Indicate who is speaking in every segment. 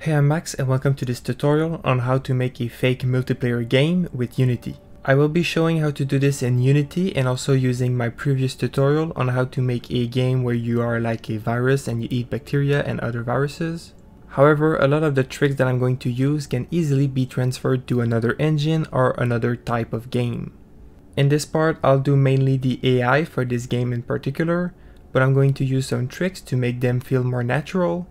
Speaker 1: Hey, I'm Max and welcome to this tutorial on how to make a fake multiplayer game with Unity. I will be showing how to do this in Unity and also using my previous tutorial on how to make a game where you are like a virus and you eat bacteria and other viruses. However, a lot of the tricks that I'm going to use can easily be transferred to another engine or another type of game. In this part, I'll do mainly the AI for this game in particular, but I'm going to use some tricks to make them feel more natural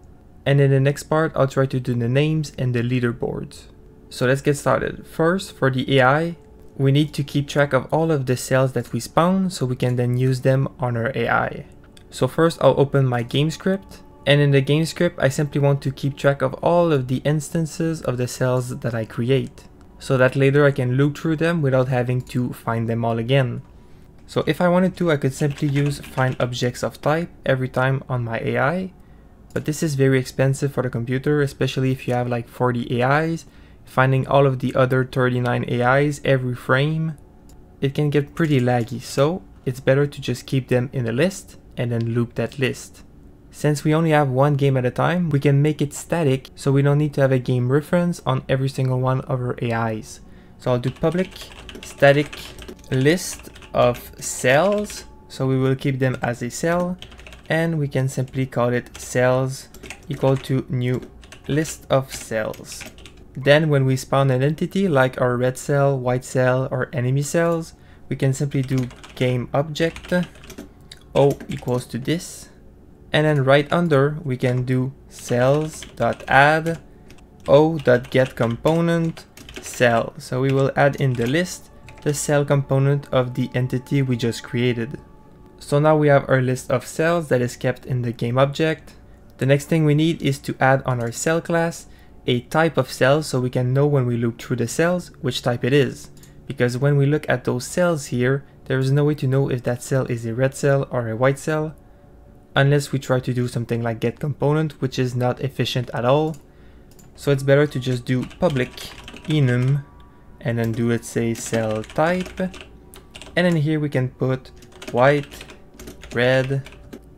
Speaker 1: and in the next part, I'll try to do the names and the leaderboards. So let's get started. First, for the AI, we need to keep track of all of the cells that we spawn so we can then use them on our AI. So first I'll open my game script and in the game script I simply want to keep track of all of the instances of the cells that I create so that later I can loop through them without having to find them all again. So if I wanted to I could simply use find objects of type every time on my AI but this is very expensive for the computer, especially if you have like 40 AIs, finding all of the other 39 AIs every frame, it can get pretty laggy, so it's better to just keep them in a list and then loop that list. Since we only have one game at a time, we can make it static so we don't need to have a game reference on every single one of our AIs. So I'll do public static list of cells, so we will keep them as a cell, and we can simply call it cells equal to new list of cells. Then when we spawn an entity like our red cell, white cell, or enemy cells, we can simply do game object o equals to this. And then right under we can do cells.add o.get component cell. So we will add in the list the cell component of the entity we just created. So now we have our list of cells that is kept in the game object. The next thing we need is to add on our cell class a type of cell so we can know when we look through the cells which type it is. Because when we look at those cells here, there is no way to know if that cell is a red cell or a white cell, unless we try to do something like get component, which is not efficient at all. So it's better to just do public enum and then do it say cell type. And then here we can put white, red,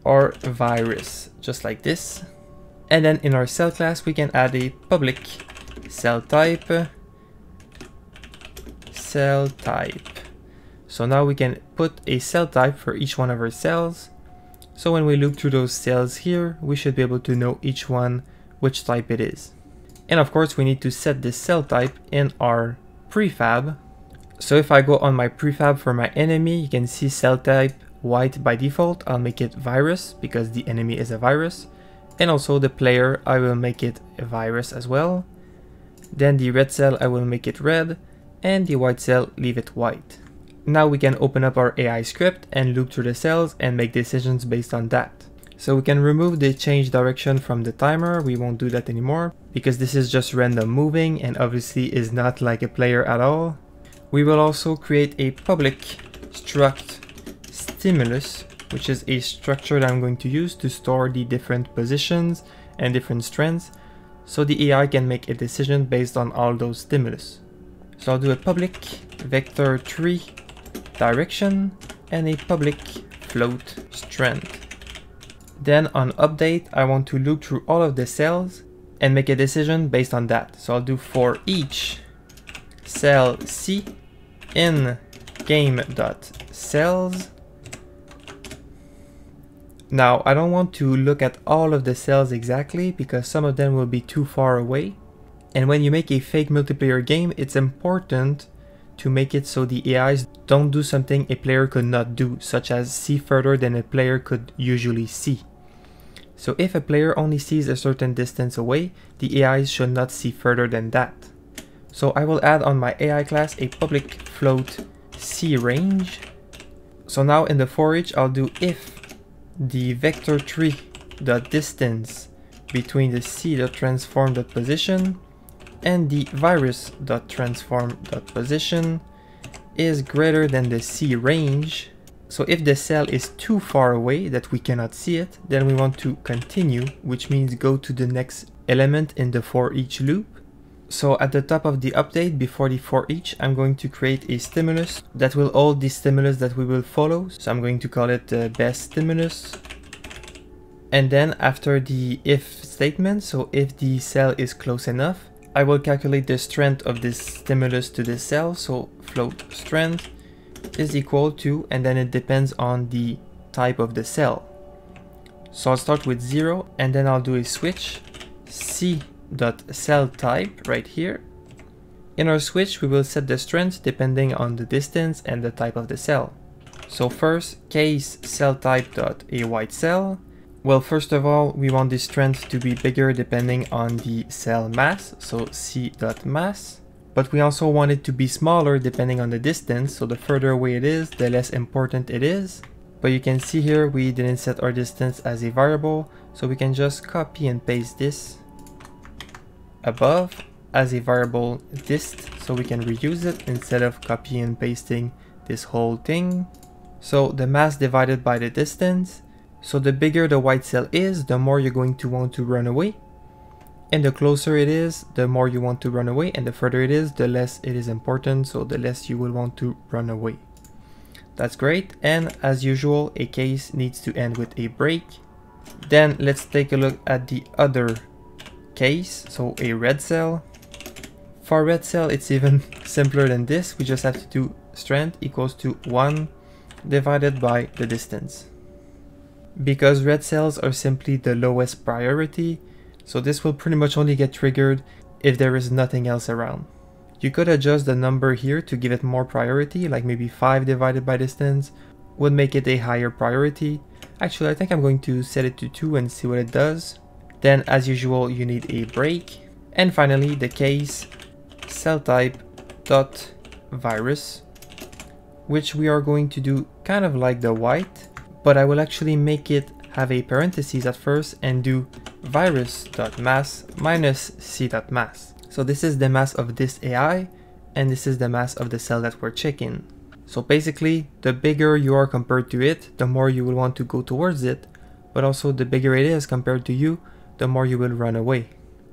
Speaker 1: or virus, just like this. And then in our cell class, we can add a public cell type, cell type. So now we can put a cell type for each one of our cells. So when we look through those cells here, we should be able to know each one which type it is. And of course, we need to set this cell type in our prefab so if I go on my prefab for my enemy, you can see cell type white by default. I'll make it virus because the enemy is a virus. And also the player, I will make it a virus as well. Then the red cell, I will make it red. And the white cell, leave it white. Now we can open up our AI script and loop through the cells and make decisions based on that. So we can remove the change direction from the timer, we won't do that anymore, because this is just random moving and obviously is not like a player at all. We will also create a public struct stimulus, which is a structure that I'm going to use to store the different positions and different strengths, so the AI can make a decision based on all those stimulus. So I'll do a public vector 3 direction and a public float strength. Then on update, I want to loop through all of the cells and make a decision based on that. So I'll do for each cell C in game.cells. Now, I don't want to look at all of the cells exactly because some of them will be too far away. And when you make a fake multiplayer game, it's important to make it so the AIs don't do something a player could not do, such as see further than a player could usually see. So if a player only sees a certain distance away, the AIs should not see further than that. So I will add on my AI class a public float C range. So now in the for each I'll do if the vector 3 dot distance between the C dot transform dot position and the virus dot transform dot position is greater than the C range. So if the cell is too far away that we cannot see it, then we want to continue, which means go to the next element in the for each loop so at the top of the update before the for each, I'm going to create a stimulus that will hold the stimulus that we will follow. So I'm going to call it the best stimulus. And then after the if statement, so if the cell is close enough, I will calculate the strength of this stimulus to this cell. So float strength is equal to, and then it depends on the type of the cell. So I'll start with zero and then I'll do a switch c dot cell type right here. In our switch, we will set the strength depending on the distance and the type of the cell. So first, case cell type dot a white cell. Well, first of all, we want the strength to be bigger depending on the cell mass, so c dot mass. But we also want it to be smaller depending on the distance, so the further away it is, the less important it is. But you can see here we didn't set our distance as a variable, so we can just copy and paste this above as a variable dist, so we can reuse it instead of copying and pasting this whole thing. So the mass divided by the distance, so the bigger the white cell is, the more you're going to want to run away. And the closer it is, the more you want to run away, and the further it is, the less it is important, so the less you will want to run away. That's great, and as usual, a case needs to end with a break. Then let's take a look at the other case, so a red cell. For red cell, it's even simpler than this. We just have to do strength equals to 1 divided by the distance. Because red cells are simply the lowest priority, so this will pretty much only get triggered if there is nothing else around. You could adjust the number here to give it more priority, like maybe 5 divided by distance would make it a higher priority. Actually, I think I'm going to set it to 2 and see what it does. Then, as usual, you need a break. And finally, the case cell type dot virus, which we are going to do kind of like the white, but I will actually make it have a parentheses at first and do virus.mass minus c.mass. So this is the mass of this AI and this is the mass of the cell that we're checking. So basically, the bigger you are compared to it, the more you will want to go towards it, but also the bigger it is compared to you, the more you will run away.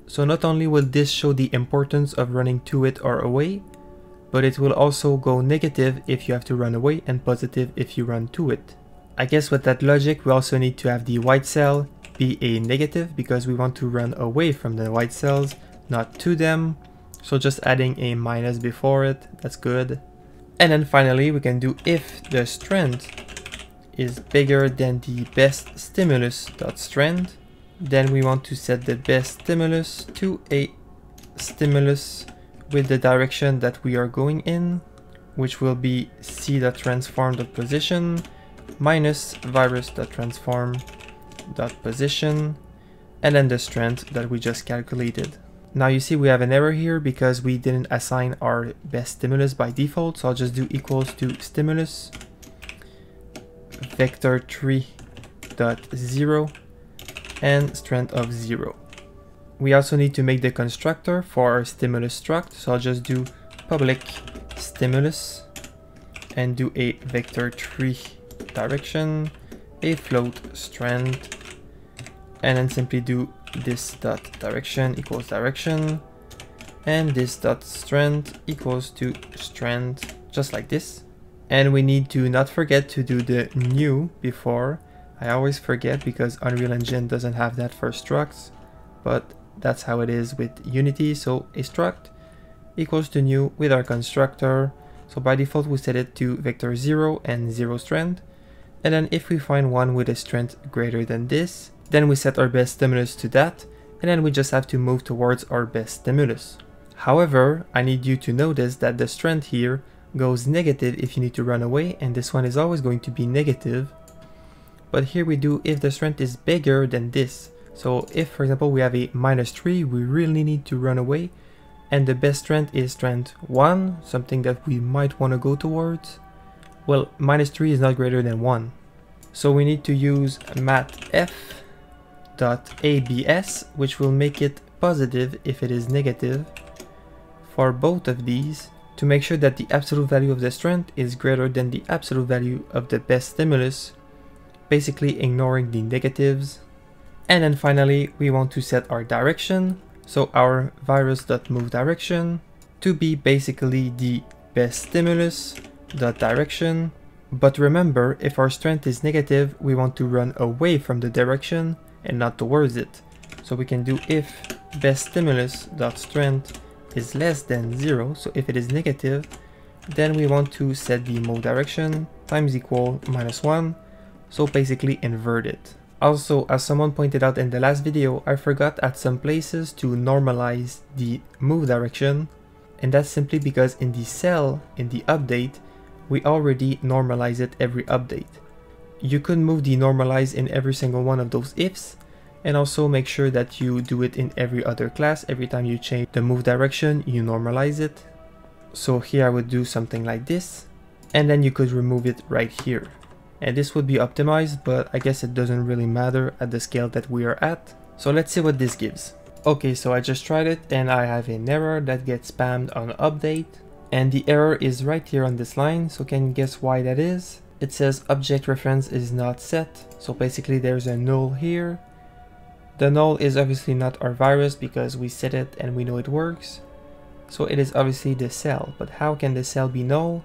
Speaker 1: So not only will this show the importance of running to it or away, but it will also go negative if you have to run away and positive if you run to it. I guess with that logic we also need to have the white cell be a negative because we want to run away from the white cells, not to them. So just adding a minus before it, that's good. And then finally we can do if the strength is bigger than the best stimulus dot then we want to set the best stimulus to a stimulus with the direction that we are going in, which will be dot transform dot position minus virus dot transform dot position and then the strength that we just calculated. Now you see we have an error here because we didn't assign our best stimulus by default, so I'll just do equals to stimulus vector 3 dot 0 and strength of 0. We also need to make the constructor for our stimulus struct, so I'll just do public stimulus and do a vector 3 direction, a float strength, and then simply do this dot direction equals direction, and this dot strength equals to strength, just like this. And we need to not forget to do the new before. I always forget because Unreal Engine doesn't have that for structs, but that's how it is with Unity. So a struct equals to new with our constructor. So by default, we set it to vector 0 and 0 strength. And then if we find one with a strength greater than this, then we set our best stimulus to that, and then we just have to move towards our best stimulus. However, I need you to notice that the strength here goes negative if you need to run away, and this one is always going to be negative. But here we do if the strength is bigger than this. So if, for example, we have a minus 3, we really need to run away, and the best strength is strength 1, something that we might want to go towards, well, minus 3 is not greater than 1. So we need to use mathf.abs, which will make it positive if it is negative for both of these to make sure that the absolute value of the strength is greater than the absolute value of the best stimulus, basically ignoring the negatives. And then finally, we want to set our direction, so our virus.move direction to be basically the best stimulus dot direction. But remember, if our strength is negative, we want to run away from the direction, and not towards it. So we can do if best stimulus dot strength is less than zero. So if it is negative, then we want to set the move direction times equal minus one. So basically invert it. Also, as someone pointed out in the last video, I forgot at some places to normalize the move direction and that's simply because in the cell, in the update, we already normalize it every update. You could move the normalize in every single one of those ifs, and also make sure that you do it in every other class. Every time you change the move direction, you normalize it. So here I would do something like this, and then you could remove it right here. And this would be optimized, but I guess it doesn't really matter at the scale that we are at. So let's see what this gives. Okay, so I just tried it and I have an error that gets spammed on update. And the error is right here on this line, so can you guess why that is? It says object reference is not set, so basically there's a null here. The null is obviously not our virus because we set it and we know it works. So it is obviously the cell, but how can the cell be null?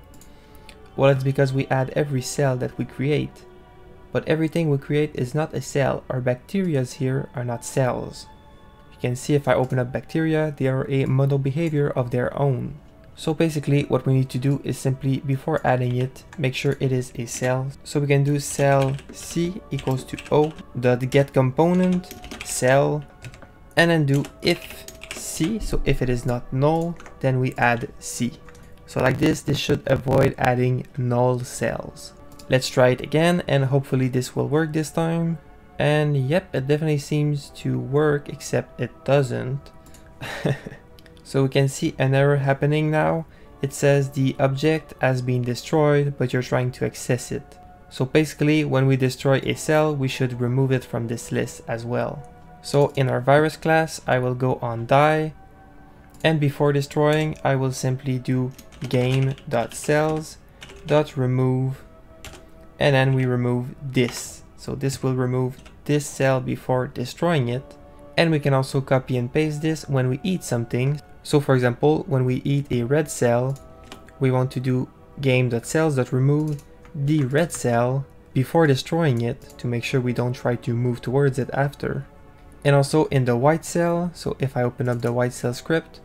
Speaker 1: Well, it's because we add every cell that we create. But everything we create is not a cell, our bacterias here are not cells You can see if I open up bacteria, they are a MonoBehaviour of their own. So basically what we need to do is simply before adding it, make sure it is a cell. So we can do cell c equals to o dot get component cell and then do if c. So if it is not null, then we add c. So like this, this should avoid adding null cells. Let's try it again and hopefully this will work this time. And yep, it definitely seems to work, except it doesn't. so we can see an error happening now. It says the object has been destroyed, but you're trying to access it. So basically, when we destroy a cell, we should remove it from this list as well. So in our virus class, I will go on die, and before destroying, I will simply do game.cells.remove, and then we remove this. So this will remove this cell before destroying it. And we can also copy and paste this when we eat something. So for example, when we eat a red cell, we want to do game.cells.remove the red cell before destroying it to make sure we don't try to move towards it after. And also in the white cell, so if I open up the white cell script,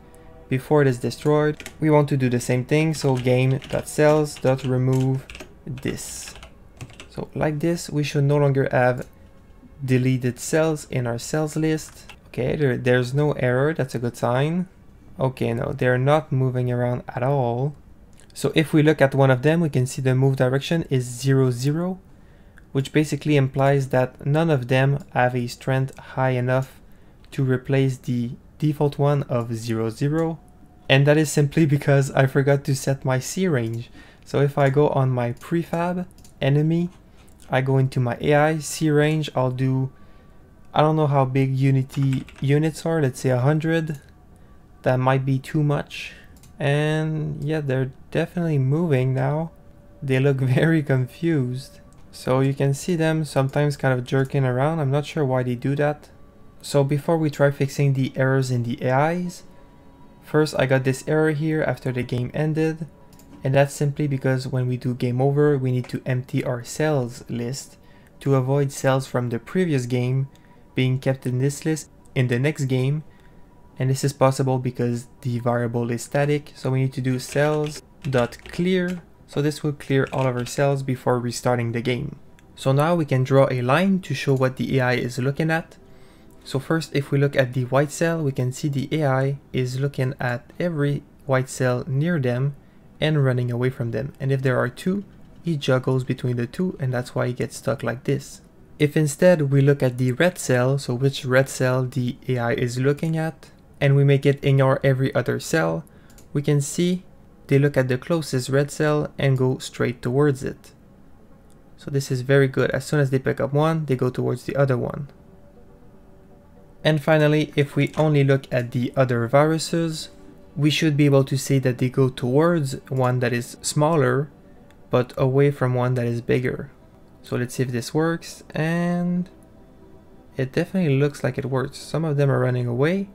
Speaker 1: before it is destroyed, we want to do the same thing, so game.cells.remove this. So like this, we should no longer have deleted cells in our cells list. Okay, there, there's no error, that's a good sign. Okay, no, they're not moving around at all. So if we look at one of them, we can see the move direction is 0, 0, which basically implies that none of them have a strength high enough to replace the default one of 0, 0. And that is simply because I forgot to set my C range. So if I go on my prefab, enemy, I go into my AI C range, I'll do, I don't know how big Unity units are, let's say 100. That might be too much. And yeah, they're definitely moving now. They look very confused. So you can see them sometimes kind of jerking around. I'm not sure why they do that. So before we try fixing the errors in the AIs, first I got this error here after the game ended. And that's simply because when we do game over, we need to empty our cells list to avoid cells from the previous game being kept in this list in the next game. And this is possible because the variable is static. So we need to do cells.clear. So this will clear all of our cells before restarting the game. So now we can draw a line to show what the AI is looking at. So first, if we look at the white cell, we can see the AI is looking at every white cell near them and running away from them. And if there are two, he juggles between the two and that's why he gets stuck like this. If instead we look at the red cell, so which red cell the AI is looking at, and we make it ignore every other cell, we can see they look at the closest red cell and go straight towards it. So this is very good. As soon as they pick up one, they go towards the other one. And finally, if we only look at the other viruses, we should be able to see that they go towards one that is smaller, but away from one that is bigger. So let's see if this works, and it definitely looks like it works. Some of them are running away. You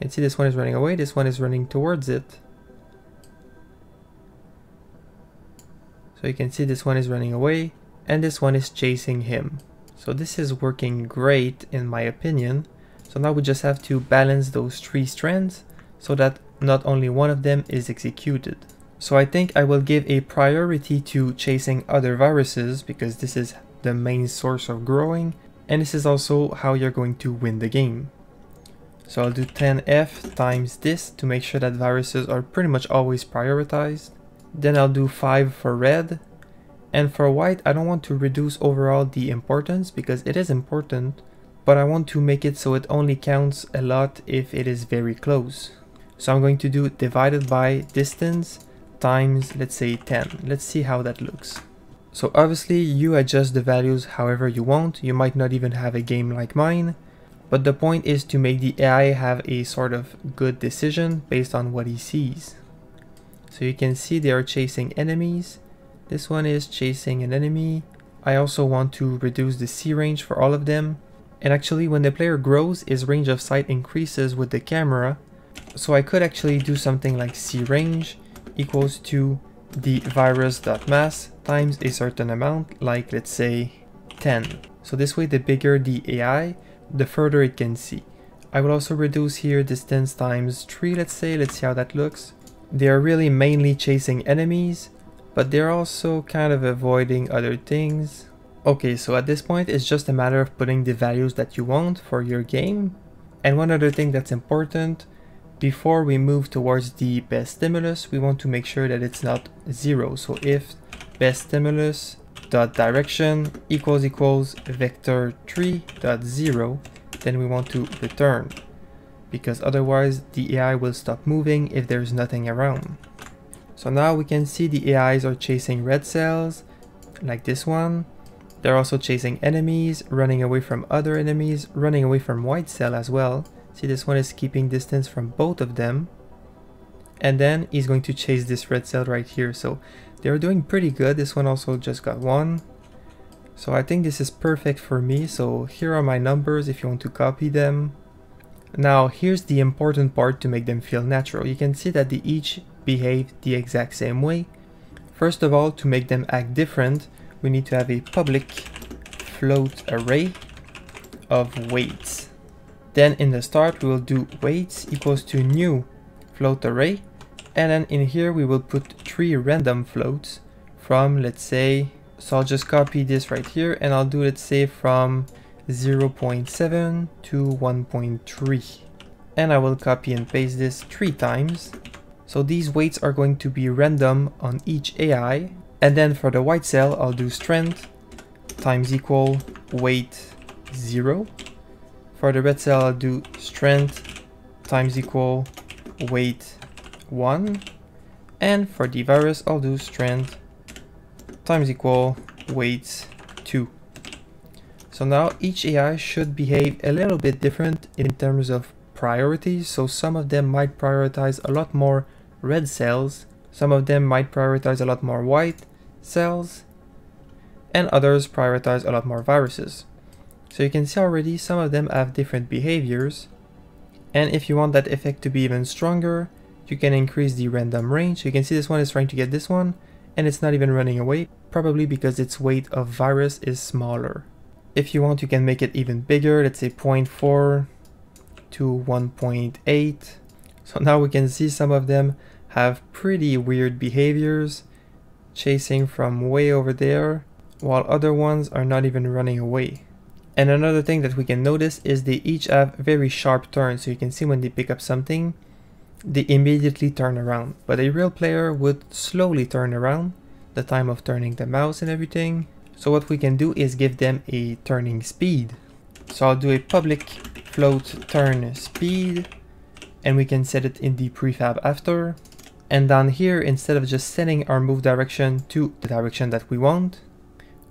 Speaker 1: can see this one is running away, this one is running towards it. So you can see this one is running away, and this one is chasing him. So this is working great in my opinion. So now we just have to balance those three strands so that not only one of them is executed. So I think I will give a priority to chasing other viruses because this is the main source of growing and this is also how you're going to win the game. So I'll do 10f times this to make sure that viruses are pretty much always prioritized. Then I'll do 5 for red. And for white, I don't want to reduce overall the importance because it is important, but I want to make it so it only counts a lot if it is very close. So I'm going to do divided by distance times, let's say 10. Let's see how that looks. So obviously you adjust the values however you want. You might not even have a game like mine. But the point is to make the AI have a sort of good decision based on what he sees. So you can see they are chasing enemies. This one is chasing an enemy. I also want to reduce the C range for all of them. And actually when the player grows, his range of sight increases with the camera. So I could actually do something like C range equals to the virus.mass times a certain amount, like let's say 10. So this way the bigger the AI, the further it can see. I will also reduce here distance times 3 let's say, let's see how that looks. They are really mainly chasing enemies, but they're also kind of avoiding other things. Okay, so at this point it's just a matter of putting the values that you want for your game. And one other thing that's important, before we move towards the best stimulus, we want to make sure that it's not zero. So if best stimulus dot direction equals equals vector 3 dot 0 then we want to return because otherwise the AI will stop moving if there's nothing around. So now we can see the AIs are chasing red cells like this one. They're also chasing enemies, running away from other enemies, running away from white cell as well. See this one is keeping distance from both of them. And then he's going to chase this red cell right here. So they're doing pretty good. This one also just got one. So I think this is perfect for me. So here are my numbers if you want to copy them. Now here's the important part to make them feel natural. You can see that they each behave the exact same way. First of all, to make them act different, we need to have a public float array of weights. Then in the start, we will do weights equals to new float array. And then in here we will put three random floats from let's say so I'll just copy this right here and I'll do let's say from 0.7 to 1.3 and I will copy and paste this three times. So these weights are going to be random on each AI and then for the white cell I'll do strength times equal weight 0 for the red cell I'll do strength times equal weight 1 and for the virus I'll do strength times equal weight 2. So now each AI should behave a little bit different in terms of priorities. So some of them might prioritize a lot more red cells, some of them might prioritize a lot more white cells, and others prioritize a lot more viruses. So you can see already some of them have different behaviors. And if you want that effect to be even stronger, you can increase the random range. You can see this one is trying to get this one and it's not even running away, probably because its weight of virus is smaller. If you want, you can make it even bigger, let's say 0.4 to 1.8. So now we can see some of them have pretty weird behaviors, chasing from way over there, while other ones are not even running away. And another thing that we can notice is they each have very sharp turns, so you can see when they pick up something, they immediately turn around. But a real player would slowly turn around, the time of turning the mouse and everything. So what we can do is give them a turning speed. So I'll do a public float turn speed and we can set it in the prefab after. And down here, instead of just setting our move direction to the direction that we want,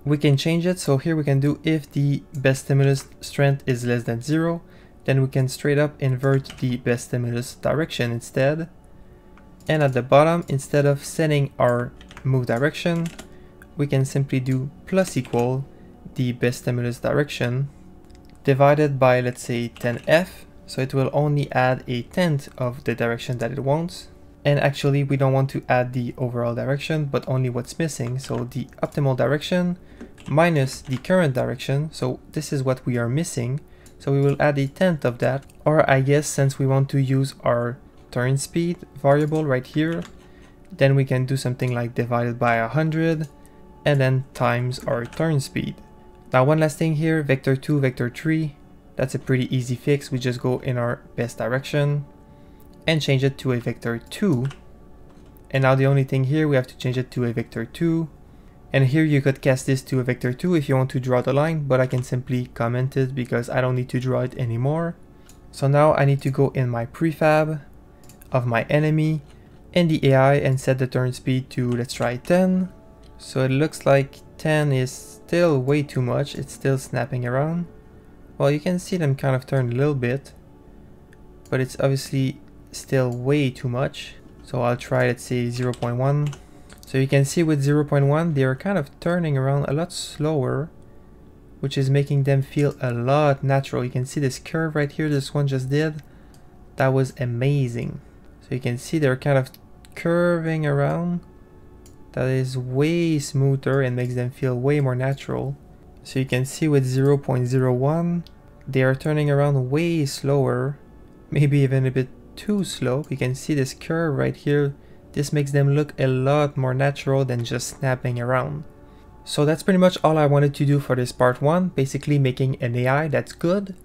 Speaker 1: we can change it. So here we can do if the best stimulus strength is less than zero, then we can straight up invert the best stimulus direction instead. And at the bottom, instead of setting our move direction, we can simply do plus equal the best stimulus direction divided by let's say 10f so it will only add a tenth of the direction that it wants and actually we don't want to add the overall direction but only what's missing so the optimal direction minus the current direction. So this is what we are missing. So we will add a tenth of that. Or I guess since we want to use our turn speed variable right here, then we can do something like divided by 100 and then times our turn speed. Now one last thing here, vector 2, vector 3, that's a pretty easy fix. We just go in our best direction and change it to a vector 2. And now the only thing here, we have to change it to a vector 2. And here you could cast this to a vector 2 if you want to draw the line, but I can simply comment it because I don't need to draw it anymore. So now I need to go in my prefab of my enemy and the AI and set the turn speed to, let's try 10. So it looks like 10 is still way too much, it's still snapping around. Well, you can see them kind of turn a little bit, but it's obviously still way too much. So I'll try, let's say 0.1. So you can see with 0.1, they are kind of turning around a lot slower, which is making them feel a lot natural. You can see this curve right here, this one just did. That was amazing. So you can see they're kind of curving around. That is way smoother and makes them feel way more natural. So you can see with 0.01, they are turning around way slower, maybe even a bit too slow. You can see this curve right here. This makes them look a lot more natural than just snapping around. So that's pretty much all I wanted to do for this part 1, basically making an AI that's good,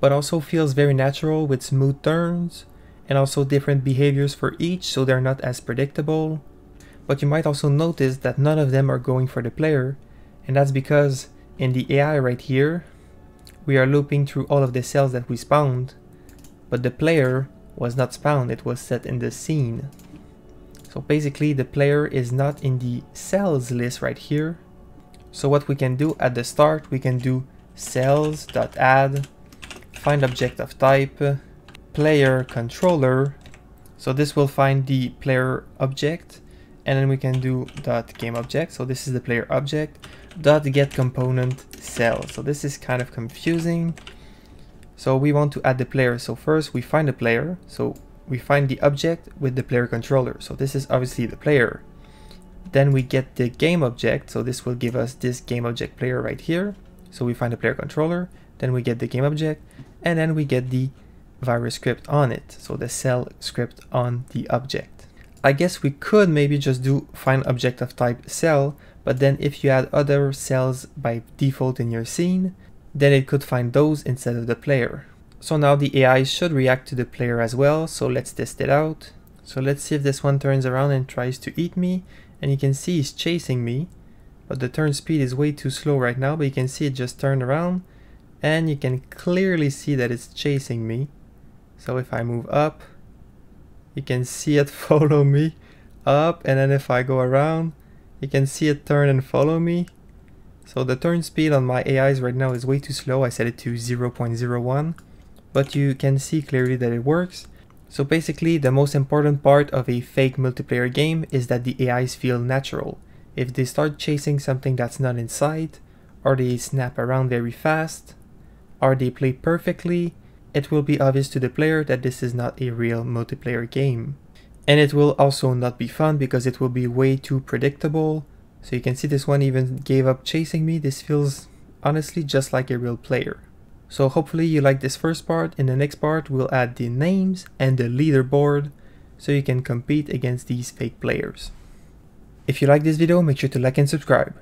Speaker 1: but also feels very natural with smooth turns, and also different behaviors for each so they're not as predictable. But you might also notice that none of them are going for the player, and that's because in the AI right here, we are looping through all of the cells that we spawned, but the player was not spawned, it was set in the scene. So basically the player is not in the cells list right here. So what we can do at the start, we can do cells.add, find object of type, player controller. So this will find the player object and then we can do dot game object. So this is the player object dot get component cell. So this is kind of confusing. So we want to add the player. So first we find the player. So we find the object with the player controller. So this is obviously the player. Then we get the game object. So this will give us this game object player right here. So we find the player controller. Then we get the game object. And then we get the virus script on it. So the cell script on the object. I guess we could maybe just do find object of type cell, but then if you add other cells by default in your scene, then it could find those instead of the player. So now the AI should react to the player as well, so let's test it out. So let's see if this one turns around and tries to eat me, and you can see he's chasing me, but the turn speed is way too slow right now, but you can see it just turned around, and you can clearly see that it's chasing me. So if I move up, you can see it follow me up, and then if I go around, you can see it turn and follow me. So the turn speed on my AIs right now is way too slow. I set it to 0.01, but you can see clearly that it works. So basically the most important part of a fake multiplayer game is that the AIs feel natural. If they start chasing something that's not in sight, or they snap around very fast, or they play perfectly, it will be obvious to the player that this is not a real multiplayer game. And it will also not be fun because it will be way too predictable. So you can see this one even gave up chasing me. This feels honestly just like a real player. So hopefully you like this first part. In the next part, we'll add the names and the leaderboard so you can compete against these fake players. If you like this video, make sure to like and subscribe.